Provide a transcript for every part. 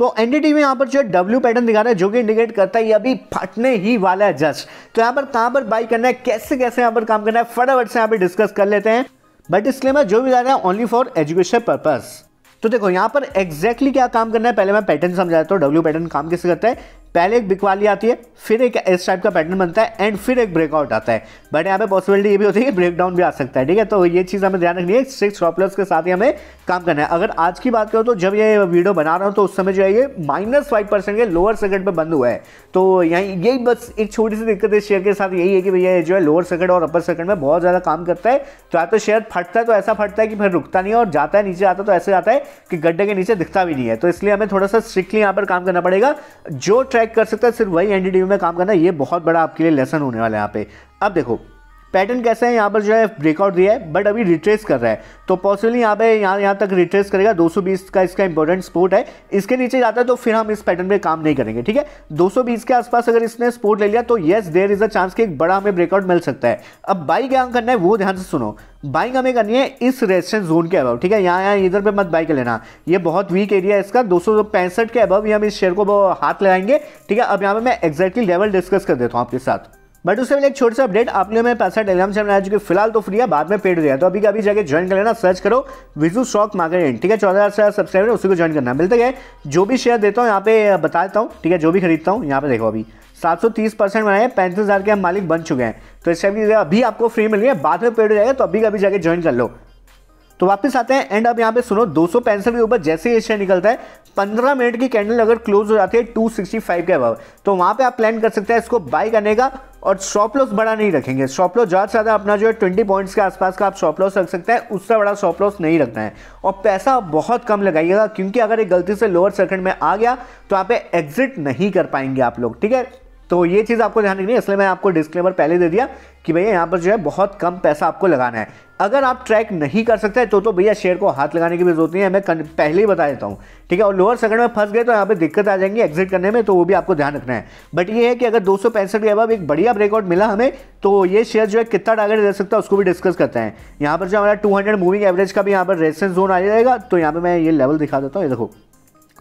तो एनडीटी में यहाँ पर जो है डब्ल्यू पैटर्न दिखा रहा है, जो कि इंडिकेट करता है ये अभी फटने ही वाला है जस्ट तो यहाँ पर कहाँ पर बाई करना है, कैसे कैसे यहाँ पर काम करना है, फटाफट से यहाँ पर डिस्कस कर लेते हैं। बट इसलिए मैं जो भी जा रहा है ओनली फॉर एजुकेशन पर्पज तो देखो, यहाँ पर एग्जैक्टली exactly क्या काम करना है, पहले मैं पैटर्न समझाता हूँ डब्ल्यू पैटर्न काम कैसे करता है? पहले एक बिकवाली आती है, फिर एक इस टाइप का पैटर्न बनता है एंड फिर एक ब्रेकआउट आता है। बट यहाँ पे पॉसिबिलिटी ये भी होती है कि ब्रेकडाउन भी आ सकता है, ठीक है? तो ये चीज़ हमें ध्यान रखनी है सिक्स स्टॉपलर्स के साथ ही हमें काम करना है। अगर आज की बात करो तो जब ये वीडियो बना रहा हूँ तो उस समय जो है ये माइनस फाइव परसेंट के लोअर सेकंड पर बंद हुआ है। तो यही यही बस एक छोटी सी दिक्कत है शेयर के साथ यही है कि भैया जो है लोअर सेकंड और अपर सेकंड में बहुत ज़्यादा काम करता है। तो या तो शेयर फटता है तो ऐसा फटता है कि फिर रुकता नहीं है, और जाता है, नीचे आता तो ऐसे आता है कि गड्ढे के नीचे दिखता भी नहीं है। तो इसलिए हमें थोड़ा सा स्ट्रिक्टली यहाँ पर काम करना पड़ेगा। जो ट्रैक कर सकता है, सिर्फ़ वही एनडीडीयू में काम करना, ये बहुत बड़ा आपके लिए लेसन होने वाला है यहाँ पे। अब देखो पैटर्न कैसे है, यहाँ पर जो है ब्रेकआउट दिया है बट अभी रिट्रेस कर रहा है। तो पॉसिबली यहाँ पे यहाँ यहाँ तक रिट्रेस करेगा 220 का इसका इंपॉर्टेंट स्पोर्ट है। इसके नीचे जाता है तो फिर हम इस पैटर्न पे काम नहीं करेंगे, ठीक है? 220 के आसपास अगर इसने स्पोर्ट ले लिया तो yes there is a chance कि एक बड़ा हमें ब्रेकआउट मिल सकता है। अब बाई क्या करना है, वो ध्यान से सुनो। बाइंग हमें करनी है इस रेजिस्टेंस जोन के अबव ठीक है? यहाँ यहाँ, इधर पे मत बाई कर लेना। ये बहुत वीक एरिया है इसका, दो सौ पैंसठ के अबव ही हम इस शेयर को हाथ लगाएँगे, ठीक है? अब यहाँ पे मैं एक्जैक्टली लेवल डिस्कस कर देता हूँ आपके साथ। बट उससे एक छोटा सा अपडेट आपने हमें पैसा टेलीग्राम से बना जो कि फ़िलहाल तो फ्री है, बाद में पेड दिया तो अभी अभी जाके ज्वाइन कर लेना सर्च करो विजू स्टॉक मार्केट ठीक है, चौदह हज़ार सब्सक्राइबर उसी को ज्वाइन करना मिलते गए जो भी शेयर देता हूँ, यहाँ पे बता देता हूँ, ठीक है, जो भी खरीदता हूँ, यहाँ पे देखो अभी। 730 परसेंट बनाए, पैंतीस हज़ार के हम मालिक बन चुके हैं। तो इस टाइप की अभी आपको फ्री मिल है, बाद में पेड हो जाएगा तो अभी अभी जाके ज्वाइन कर लो। तो वापस आते हैं एंड अब यहाँ पे सुनो, दो सौ पैंसठ के ऊपर जैसे ही शेयर निकलता है 15 मिनट की कैंडल अगर क्लोज हो जाती है 265 के अबव तो वहाँ पे आप प्लान कर सकते हैं इसको बाय करने का, और शॉप लॉस बड़ा नहीं रखेंगे। शॉप लॉस ज़्यादा से ज़्यादा अपना जो है ट्वेंटी पॉइंट्स के आसपास का आप शॉप लॉस रख सकते हैं, उससे बड़ा शॉप लॉस नहीं रखना है। और पैसा बहुत कम लगाइएगा, क्योंकि अगर एक गलती से लोअर सेकंड में आ गया तो यहाँ पे एग्जिट नहीं कर पाएँगे आप लोग, ठीक है? तो ये चीज़ आपको ध्यान रखनी है, इसलिए मैं आपको डिस्क्लेमर पहले दे दिया कि भैया यहाँ पर जो है बहुत कम पैसा आपको लगाना है। अगर आप ट्रैक नहीं कर सकते तो तो भैया शेयर को हाथ लगाने की भी ज़रूरत नहीं है, मैं पहले ही बता देता हूँ, ठीक है? और लोअर सेकंड में फंस गए तो यहाँ पे दिक्कत आ जाएँगी एग्जिट करने में तो वो भी आपको ध्यान रखना है। बट ये है कि अगर दो सौ पैंसठ के अब एक बढ़िया ब्रेकआउट मिला हमें तो ये शेयर जो है कितना टारगेट दे सकता है, उसको भी डिस्कस करते हैं। यहाँ पर जो हमारा टू मूविंग एवरेज का भी यहाँ पर रेसेंस जोन आ जाएगा तो यहाँ पर मैं ये लेवल दिखा देता हूँ, ये देखो।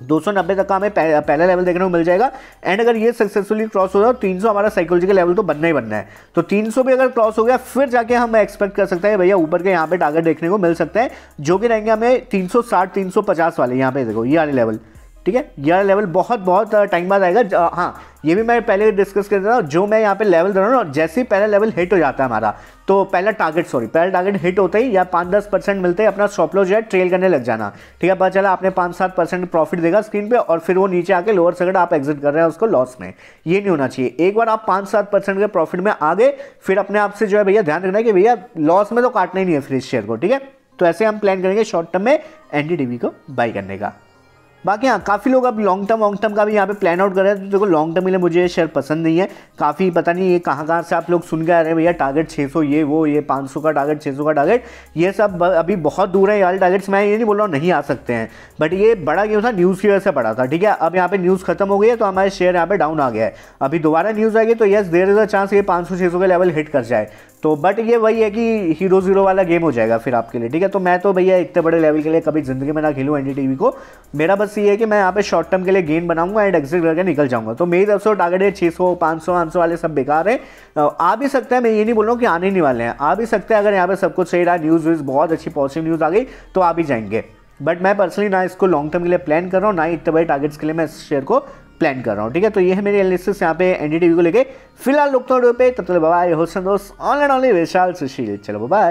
290 तक का हमें पहला लेवल देखने को मिल जाएगा। एंड अगर ये सक्सेसफुली क्रॉस हो जाए तो 300 हमारा साइकोलॉजिकल लेवल तो बनना ही बनना है। तो 300 भी अगर क्रॉस हो गया, फिर जाके हम एक्सपेक्ट कर सकते हैं, भैया, ऊपर के यहाँ पे टारगेट देखने को मिल सकते हैं, जो कि रहेंगे हमें 360 350 वाले यहाँ पे देखो, ये वाले लेवल ठीक है? ये लेवल बहुत बहुत टाइम बाद आएगा। हाँ ये भी मैं पहले डिस्कस कर रहा हूँ। जो मैं यहाँ पे लेवल दे रहा हूँ जैसे ही पहला लेवल हिट हो जाता है हमारा तो पहला टारगेट सॉरी पहला टारगेट हिट होता ही या पाँच दस परसेंट मिलते हैं, अपना स्टॉप लॉस जो है ट्रेल करने लग जाना। ठीक है, पता चला आपने पाँच सात परसेंट प्रॉफिट देगा स्क्रीन पे और फिर वो नीचे आके लोअर सेकंड आप एग्जिट कर रहे हैं उसको लॉस में। ये नहीं होना चाहिए। एक बार आप पाँच सात परसेंट के प्रॉफिट में आ गए, फिर अपने आप से जो है भैया ध्यान रखना है कि भैया लॉस में तो काटना ही नहीं है फिर इस शेयर को, ठीक है? तो ऐसे हम प्लान करेंगे शॉर्ट टर्म में एनडीडीवी को बाई करने का। बाकी हाँ काफ़ी लोग अब लॉन्ग टर्म लॉन्ग टर्म का भी यहाँ पे प्लान आउट कर रहे हैं। तो देखो लॉन्ग टर्म के लिए मुझे ये शेयर पसंद नहीं है। काफ़ी, पता नहीं ये कहाँ कहाँ से आप लोग सुन के आ रहे हैं, भैया टारगेट 600 ये, वो, ये 500 का टारगेट 600 का टारगेट ये सब अभी बहुत दूर है यार टारगेट्स मैं ये नहीं बोल रहा हूँ, नहीं आ सकते हैं। बट ये बड़ा गेम था न्यूज़ की वजह से पड़ा था, ठीक है? अब यहाँ पर न्यूज़ खत्म हो गई है तो हमारे शेयर यहाँ पे डाउन आ गया है। अभी दोबारा न्यूज़ आएगी तो yes there is a chance ये पाँच सौ के लेवल हिट कर जाए। तो बट ये वही है कि हीरो ज़ीरो वाला गेम हो जाएगा फिर आपके लिए, ठीक है? तो मैं तो भैया इतने बड़े लेवल के लिए कभी ज़िंदगी में ना खेलूँ एन को। मेरा बस ये है कि मैं यहाँ पे शॉर्ट टर्म के लिए गेन बनाऊँगा एंड एग्जिट करके निकल जाऊँगा। तो मेरी तरफ़ से टारगेट है छः सौ, पाँच सौ पाँच सौ वाले सब बेकार है। आ भी सकता है, मैं ये नहीं बोल रहा हूँ कि आने नहीं वाले हैं। आ भी सकते हैं, अगर यहाँ पर सब कुछ सही रहा न्यूज़ व्यूज़ बहुत अच्छी पॉजिटिव न्यूज़ आ गई तो आ भी जाएँगे। बट मैं पर्सनली ना इसको लॉन्ग टर्म के लिए प्लान कर रहा हूँ, ना इतने बड़े टारगेट्स के लिए मैं इस शेयर को प्लान कर रहा हूँ, ठीक है? तो ये है मेरी एनालिसिस यहाँ पे एनडीटीवी को लेके। फ़िलहाल तो पे, तब तक बाय होस्ट दोस्त ऑनलाइन ऑनली विशाल सुशील। चलो बाय